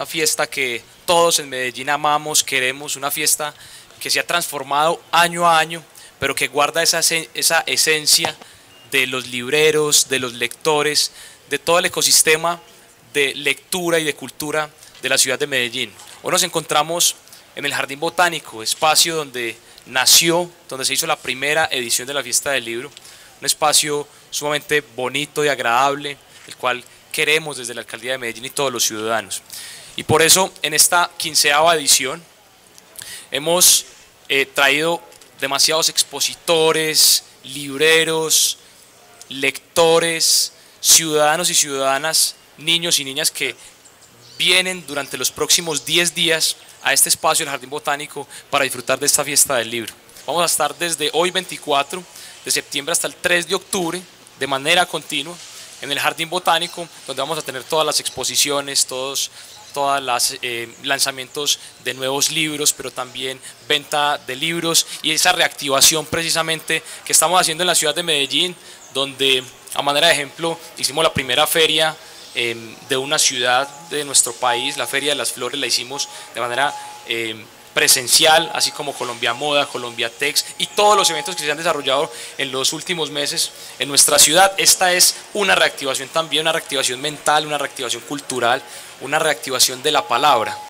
una fiesta que todos en Medellín amamos, queremos, una fiesta que se ha transformado año a año, pero que guarda esa, esa esencia de los libreros, de los lectores, de todo el ecosistema de lectura y de cultura de la ciudad de Medellín. Hoy nos encontramos en el Jardín Botánico, espacio donde nació, donde se hizo la primera edición de la Fiesta del Libro, un espacio sumamente bonito y agradable, el cual queremos desde la Alcaldía de Medellín y todos los ciudadanos. Y por eso en esta quinceava edición hemos eh, traído demasiados expositores, libreros, lectores, ciudadanos y ciudadanas, niños y niñas que vienen durante los próximos 10 días a este espacio del Jardín Botánico para disfrutar de esta fiesta del libro. Vamos a estar desde hoy 24 de septiembre hasta el 3 de octubre de manera continua en el Jardín Botánico, donde vamos a tener todas las exposiciones, todos todos los eh, lanzamientos de nuevos libros, pero también venta de libros y esa reactivación precisamente que estamos haciendo en la ciudad de Medellín, donde a manera de ejemplo hicimos la primera feria em, de una ciudad de nuestro país, la Feria de las Flores la hicimos de manera em, presencial, así como Colombia Moda, Colombia Tex y todos los eventos que se han desarrollado en los últimos meses en nuestra ciudad. Esta es una reactivación también, una reactivación mental, una reactivación cultural, una reactivación de la palabra.